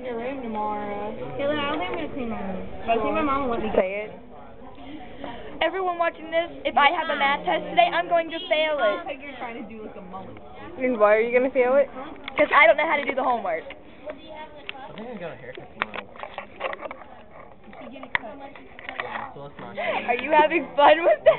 clean your room tomorrow. Taylor, I don't think I'm gonna clean my room. But I think my mom will let me to. Say it. Everyone watching this, if I have a math test today, I'm going to fail it. like you're trying to do like a mullet. And why are you gonna fail it? Because I don't know how to do the homework. I think I got a haircut tomorrow. Are you having fun with that?